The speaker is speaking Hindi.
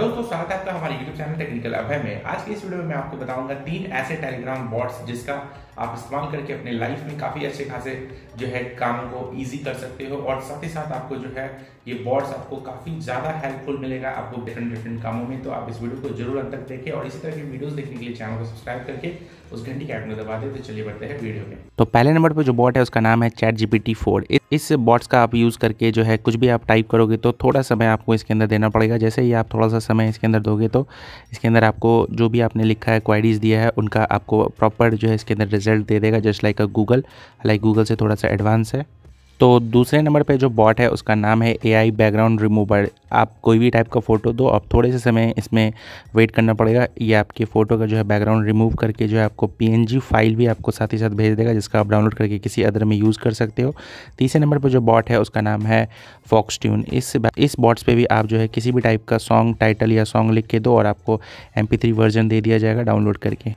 दोस्तों, स्वागत है आपका हमारे YouTube चैनल टेक्निकल अभय में आज की इस वीडियो में मैं आपको बताऊँगा तीन ऐसे टेलीग्राम बॉट्स जिसका आप इस्तेमाल करके अपने लाइफ में काफ़ी अच्छे खासे जो है कामों को इजी कर सकते हो और साथ ही साथ आपको जो है ये बॉट्स आपको काफ़ी ज़्यादा हेल्पफुल मिलेगा आपको डिफरेंट डिफरेंट कामों में। तो आप इस वीडियो को ज़रूर अंत तक देखें और इसी तरह की वीडियोस देखने के लिए चैनल को सब्सक्राइब करके उस घंटी के आइकन को दबा दें। तो चलिए बढ़ते हैं वीडियो में। तो पहले नंबर पर जो बॉट है, उसका नाम है चैट जी फोर इस बॉट्स का आप यूज़ करके जो है कुछ भी आप टाइप करोगे तो थोड़ा समय आपको इसके अंदर देना पड़ेगा। जैसे ही आप थोड़ा सा समय इसके अंदर दोगे तो इसके अंदर आपको जो भी आपने लिखा है क्वाइरीज़ दिया है, उनका आपको प्रॉपर जो है इसके अंदर रिज़ल्ट दे देगा just like a Google like Google से थोड़ा सा एडवांस है। तो दूसरे नंबर पे जो बॉट है, उसका नाम है ए आई बैकग्राउंड रिमूवर आप कोई भी टाइप का फ़ोटो दो, आप थोड़े से समय इसमें वेट करना पड़ेगा। ये आपके फ़ोटो का जो है बैकग्राउंड रिमूव करके जो है आपको पीएनजी फ़ाइल भी आपको साथ ही साथ भेज देगा, जिसका आप डाउनलोड करके किसी अदर में यूज़ कर सकते हो। तीसरे नंबर पर जो बॉट है, उसका नाम है फॉक्स ट्यून इस इस बॉट्स पर भी आप जो है किसी भी टाइप का सॉन्ग टाइटल या सॉन्ग लिख के दो और आपको एम वर्जन दे दिया जाएगा डाउनलोड करके।